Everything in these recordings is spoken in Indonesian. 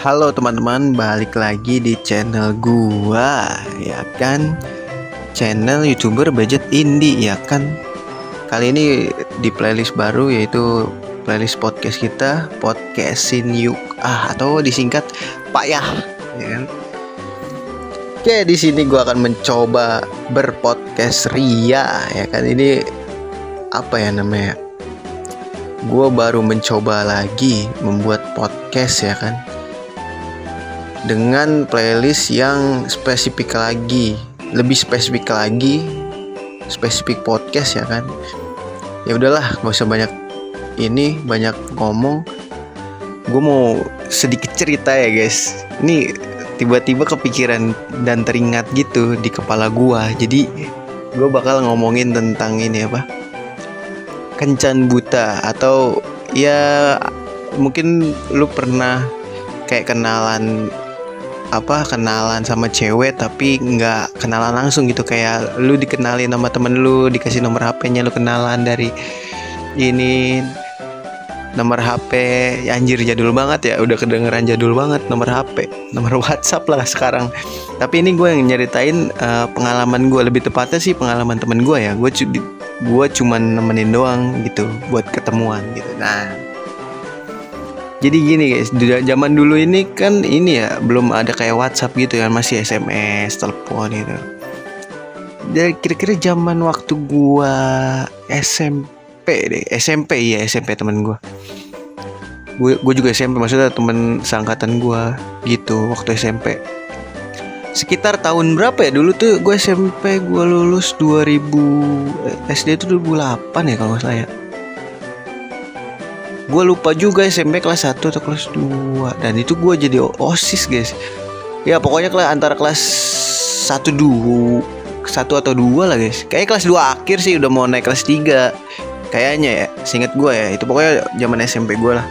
Halo teman-teman, balik lagi di channel gua ya kan? Channel YouTuber budget indie ya kan? Kali ini di playlist baru yaitu playlist podcast kita Podcastin Yuk ah atau disingkat Pak Yah ya kan? Oke di sini gua akan mencoba berpodcast ria ya kan? Ini apa ya namanya? Gue baru mencoba lagi membuat podcast ya kan dengan playlist yang spesifik lagi lebih spesifik lagi spesifik podcast ya kan? Ya udahlah nggak usah banyak ini banyak ngomong. Gue mau sedikit cerita ya guys. Ini tiba-tiba kepikiran dan teringat gitu di kepala gue jadi gue bakal ngomongin tentang ini apa? Kencan buta atau ya mungkin lu pernah kayak kenalan apa kenalan sama cewek tapi nggak kenalan langsung gitu. Kayak lu dikenalin sama temen lu dikasih nomor HP-nya lu kenalan dari ini nomor HP anjir jadul banget ya. Udah kedengeran jadul banget nomor HP nomor WhatsApp lah sekarang. Tapi ini gue yang nyeritain uh, pengalaman gue lebih tepatnya sih pengalaman temen gue ya. Gue gue cuman nemenin doang gitu buat ketemuan gitu. Nah jadi gini guys zaman dulu ini kan ini ya belum ada kayak WhatsApp gitu ya masih SMS telepon gitu. Jadi kira-kira zaman waktu gua SMP deh SMP ya SMP temen gua. Gue juga SMP maksudnya temen seangkatan gua gitu waktu SMP sekitar tahun berapa ya? Dulu tuh gue SMP gue lulus 2000 SD itu 2008 ya kalau nggak salah ya gue lupa juga SMP kelas 1 atau kelas 2 dan itu gue jadi osis guys. Ya pokoknya kelas antara kelas 1 dua satu atau dua lah guys. Kayak kelas 2 akhir sih udah mau naik kelas 3 kayaknya ya seinget gue ya. Itu pokoknya zaman SMP gue lah.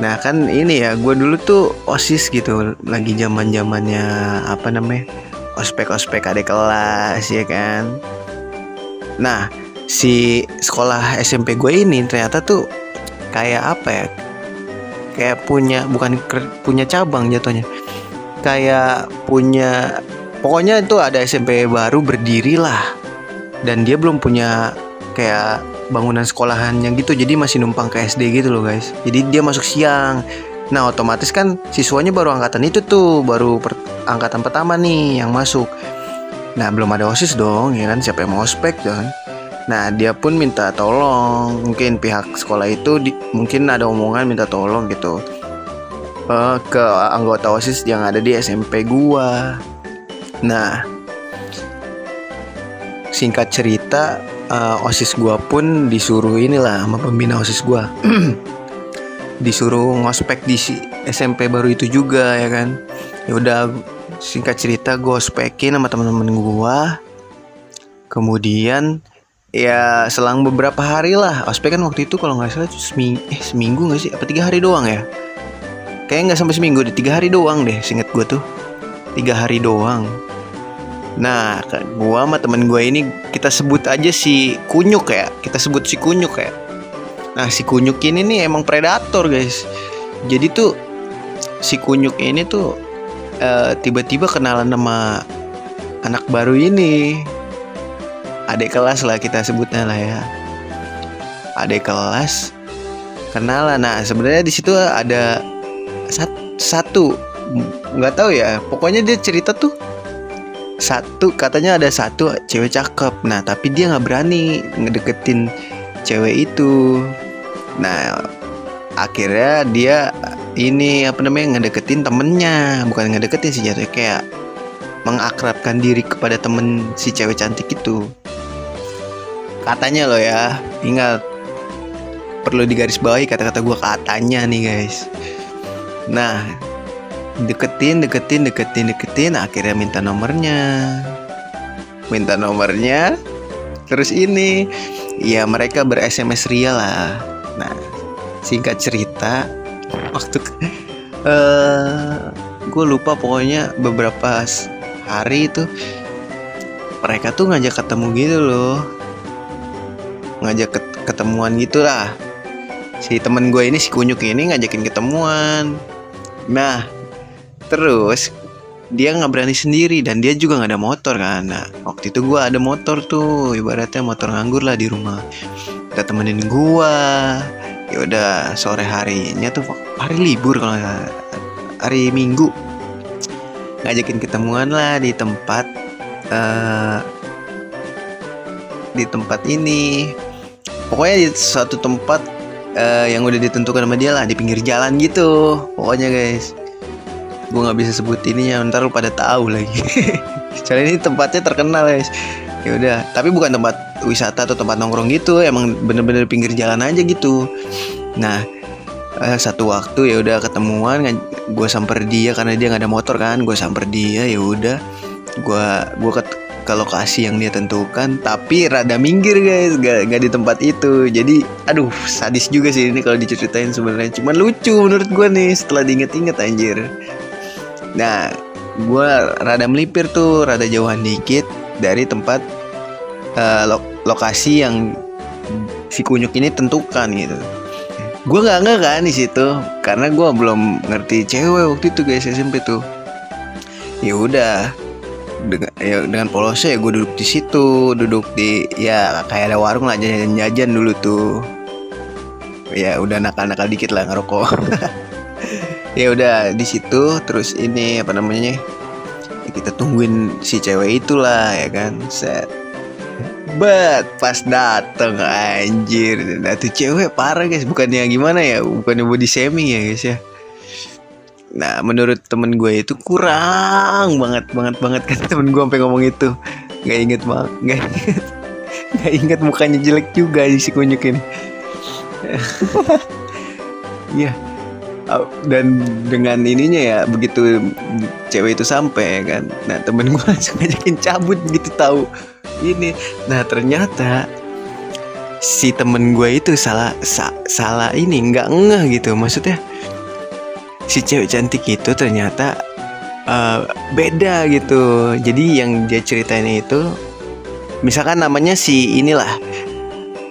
Nah kan ini ya gue dulu tuh osis gitu. Lagi zaman zamannya apa namanya ospek ospek adik kelas ya kan. Nah si sekolah SMP gue ini ternyata tuh kayak apa ya? Kayak punya bukan punya cabang jatuhnya. Kayak punya pokoknya itu ada SMP baru berdiri lah. Dan dia belum punya kayak bangunan sekolahannya gitu jadi masih numpang ke SD gitu loh guys. Jadi dia masuk siang. Nah otomatis kan siswanya baru angkatan itu tuh baru per, angkatan pertama nih yang masuk. Nah belum ada osis dong ya kan? Siapa yang mau ospek kan nah dia pun minta tolong. Mungkin pihak sekolah itu di, mungkin ada omongan minta tolong gitu. Uh, ke anggota osis yang ada di SMP gua. Nah singkat cerita uh, osis gua pun disuruh inilah sama pembina osis gua. Disuruh ngospek di SMP baru itu juga ya kan? Ya udah singkat cerita gue ospekin sama teman-teman gua. Kemudian ya selang beberapa hari lah ospek kan waktu itu kalau nggak salah seminggu eh seminggu nggak sih apa tiga hari doang ya kayak nggak sampai seminggu deh tiga hari doang deh singkat gue tuh tiga hari doang Nah, gua sama temen gue ini kita sebut aja si Kunyuk ya. Kita sebut si Kunyuk ya. Nah, si Kunyuk ini nih emang predator, guys. Jadi tuh si Kunyuk ini tuh uh, tiba-tiba kenalan sama anak baru ini. Adik kelas lah kita sebutnya lah ya. Adik kelas kenalan. Nah, sebenarnya di situ ada satu nggak tahu ya. Pokoknya dia cerita tuh satu katanya ada satu cewek cakep nah tapi dia nggak berani ngedeketin cewek itu nah akhirnya dia ini apa namanya ngedeketin temennya bukan ngedeketin sih jatuhnya kayak mengakrabkan diri kepada temen si cewek cantik itu katanya loh ya. Ingat perlu digarisbawahi kata-kata gue katanya nih guys. Nah deketin deketin deketin deketin akhirnya minta nomornya. Minta nomornya terus ini. Ya mereka ber SMS ria lah. Nah singkat cerita waktu uh, eh, gue lupa pokoknya beberapa hari itu mereka tuh ngajak ketemu gitu loh ngajak ketemuan gitulah. Si temen gue ini si kunyuk ini ngajakin ketemuan. Nah terus dia nggak berani sendiri dan dia juga nggak ada motor kan. Nah waktu itu gue ada motor tuh ibaratnya motor nganggur lah di rumah. Kita temenin gue ya udah sore harinya tuh hari libur kalau hari minggu. Ngajakin ketemuan lah di tempat uh, di tempat ini pokoknya di suatu tempat uh, yang udah ditentukan sama dia lah di pinggir jalan gitu. Pokoknya guys. Gue nggak bisa sebut ini ya ntar lu pada tahu lagi. Soalnya ini tempatnya terkenal guys. Ya udah tapi bukan tempat wisata atau tempat nongkrong gitu emang bener-bener pinggir jalan aja gitu. Nah uh, satu waktu ya udah ketemuan gue samper dia karena dia nggak ada motor kan gue samper dia ya udah. Gue gue ke, lokasi yang dia tentukan tapi rada minggir guys gak, gak di tempat itu jadi aduh sadis juga sih ini kalau diceritain sebenarnya cuman lucu menurut gue nih setelah diinget-inget anjir Nah, gue rada melipir tuh, rada jauhan dikit dari tempat uh, lo lokasi yang si kunyuk ini tentukan gitu. Gue nggak nggak kan di situ, karena gue belum ngerti cewek waktu itu guys SMP tuh. Ya udah, dengan ya dengan polosnya ya gue duduk di situ, duduk di ya kayak ada warung lah jajan-jajan dulu tuh. Ya udah nakal-nakal dikit lah ngerokok. ya udah di situ terus ini apa namanya ya kita tungguin si cewek itulah ya kan set But pas dateng anjir Nah tuh cewek parah guys Bukannya gimana ya Bukannya body shaming ya guys ya Nah menurut temen gue itu kurang banget banget banget kan temen gue sampai ngomong itu. Gak inget banget Gak inget. Gak inget mukanya jelek juga si kunyuk ini Iya dan dengan ininya ya begitu cewek itu sampai kan. Nah temen gue langsung ngajakin cabut gitu tahu. Ini nah ternyata si temen gue itu salah sa, salah ini nggak ngeh gitu maksudnya si cewek cantik itu ternyata uh, beda gitu jadi yang dia ceritain itu misalkan namanya si inilah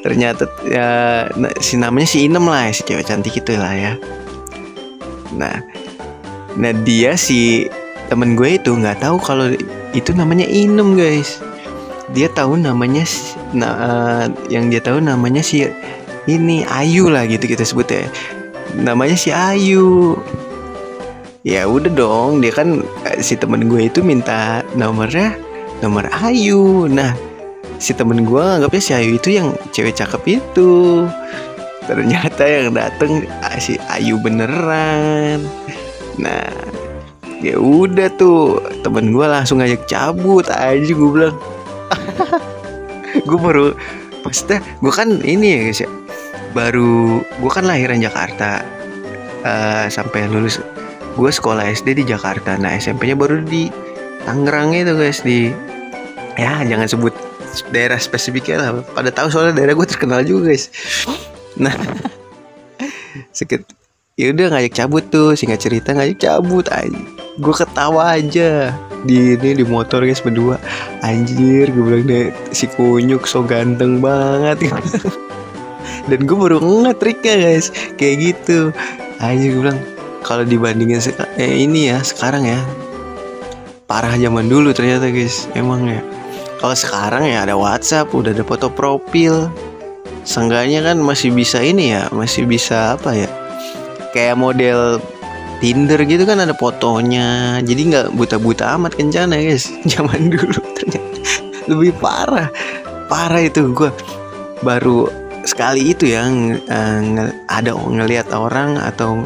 ternyata ya, si namanya si Inem lah si cewek cantik itu lah ya Nah, nah dia si temen gue itu nggak tahu kalau itu namanya Inem guys. Dia tahu namanya nah uh, yang dia tahu namanya si ini Ayu lah gitu kita sebut ya. Namanya si Ayu. Ya udah dong, dia kan eh, si temen gue itu minta nomornya nomor Ayu. Nah, si temen gue anggapnya si Ayu itu yang cewek cakep itu. Ternyata yang dateng ah, si Ayu beneran. Nah ya udah tuh temen gue langsung ngajak cabut aja gue bilang. Gue baru pasti gue kan ini ya guys ya. Baru gue kan lahiran Jakarta uh, sampai lulus gue sekolah SD di Jakarta. Nah SMP-nya baru di Tangerang itu guys di ya jangan sebut daerah spesifiknya lah. Pada tahu soalnya daerah gue terkenal juga guys. Nah sedikit ya udah ngajak cabut tuh. Singkat cerita ngajak cabut aja gue ketawa aja. Di ini di motor guys berdua. Anjir gue bilang deh si kunyuk so ganteng banget. Dan gue baru nggak triknya guys. Kayak gitu. Anjir gue bilang kalau dibandingin eh, ini ya sekarang ya parah zaman dulu ternyata guys emang ya kalau sekarang ya ada WhatsApp udah ada foto profil Seenggaknya kan masih bisa ini ya, masih bisa apa ya? Kayak model Tinder gitu kan ada fotonya. Jadi nggak buta-buta amat kencana guys. Zaman dulu ternyata lebih parah. Parah itu gue baru sekali itu yang uh, ada ngelihat orang atau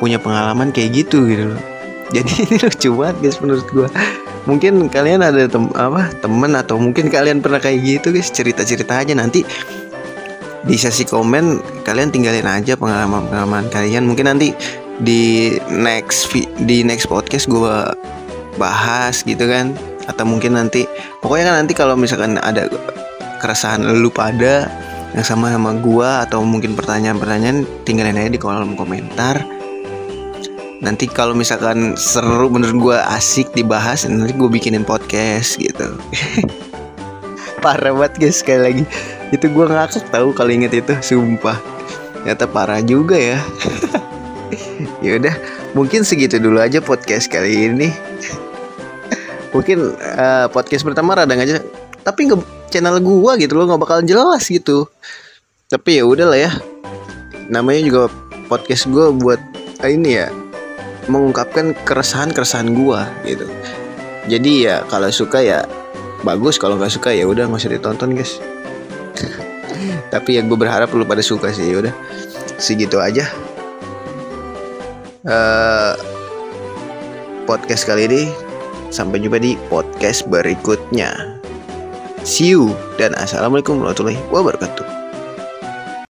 punya pengalaman kayak gitu gitu loh. Jadi ini lucu banget guys menurut gue mungkin kalian ada tem apa temen atau mungkin kalian pernah kayak gitu guys cerita cerita aja. Nanti di sesi komen kalian tinggalin aja pengalaman pengalaman kalian. Mungkin nanti di next di next podcast gue bahas gitu kan. Atau mungkin nanti pokoknya kan nanti kalau misalkan ada keresahan lu pada yang sama sama gua atau mungkin pertanyaan-pertanyaan tinggalin aja di kolom komentar nanti kalau misalkan seru menurut gue asik dibahas nanti gue bikinin podcast gitu. Parah banget guys sekali lagi. Itu gue ngakak tahu kalau inget itu sumpah. Ternyata parah juga ya. Ya udah mungkin segitu dulu aja podcast kali ini. Mungkin uh, podcast pertama radang aja tapi nggak channel gua gitu loh nggak bakal jelas gitu. Tapi ya udahlah ya. Namanya juga podcast gua buat uh, ini ya mengungkapkan keresahan keresahan gua gitu. Jadi ya kalau suka ya bagus kalau nggak suka ya udah nggak usah ditonton guys. Tapi ya gue berharap lu pada suka sih ya udah. Segitu aja. Uh, podcast kali ini. Sampai jumpa di podcast berikutnya. See you dan assalamualaikum warahmatullahi wabarakatuh